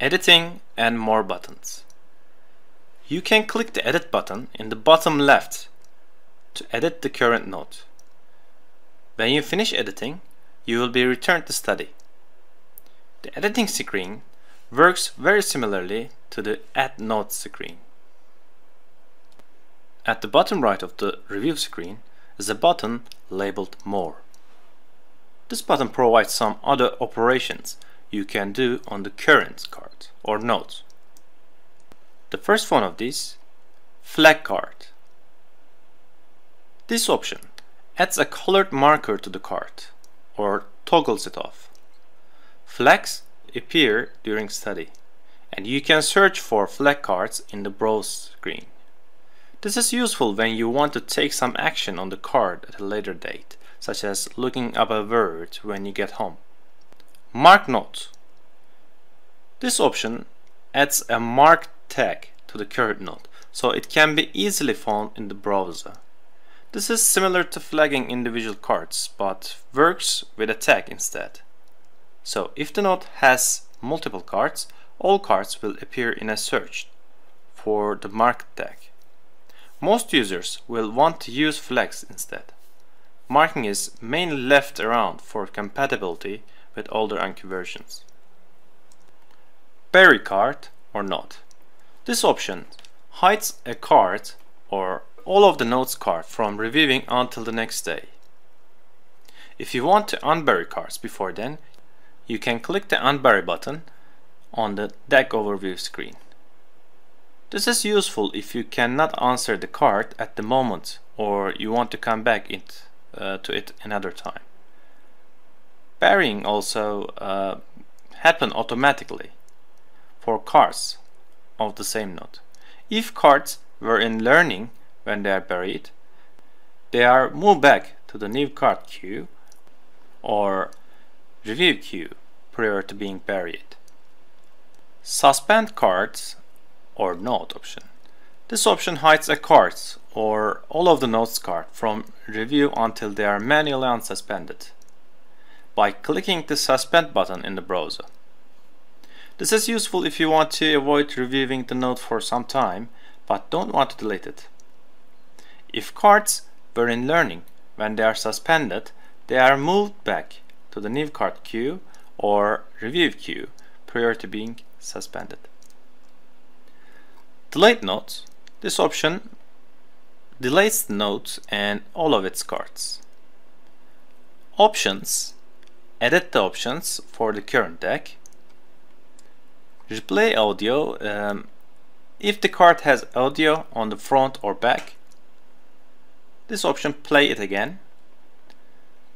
Editing and more buttons. You can click the edit button in the bottom left to edit the current note. When you finish editing, you will be returned to study. The editing screen works very similarly to the add note screen. At the bottom right of the review screen is a button labeled more. This button provides some other operations you can do on the current card or note. The first one of these, flag card. This option adds a colored marker to the card or toggles it off. Flags appear during study and you can search for flag cards in the browse screen. This is useful when you want to take some action on the card at a later date, such as looking up a word when you get home. Mark note. This option adds a mark tag to the current note, so it can be easily found in the browser. This is similar to flagging individual cards, but works with a tag instead. So if the note has multiple cards, all cards will appear in a search for the mark tag. Most users will want to use flags instead. Marking is mainly left around for compatibility with older Anki versions. Bury card or not. This option hides a card or all of the notes card from reviewing until the next day. If you want to unbury cards before then, you can click the unbury button on the deck overview screen. This is useful if you cannot answer the card at the moment or you want to come back it, uh, to it another time. Burying also uh, happen automatically for cards of the same note. If cards were in learning when they are buried, they are moved back to the new card queue or review queue prior to being buried. Suspend cards or note option. This option hides a card or all of the notes card from review until they are manually unsuspended by clicking the suspend button in the browser. This is useful if you want to avoid reviewing the note for some time but don't want to delete it. If cards were in learning when they are suspended, they are moved back to the new card queue or review queue prior to being suspended. Delete notes. This option deletes the note and all of its cards. Options. Edit the options for the current deck. Replay audio. Um, if the card has audio on the front or back, this option play it again.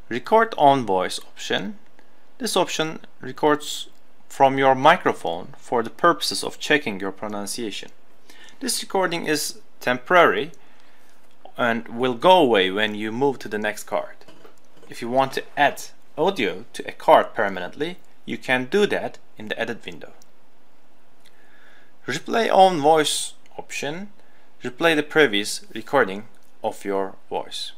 Record on voice option. This option records from your microphone for the purposes of checking your pronunciation. This recording is temporary and will go away when you move to the next card. If you want to add audio to a card permanently, you can do that in the edit window. Replay on voice option, replay the previous recording of your voice.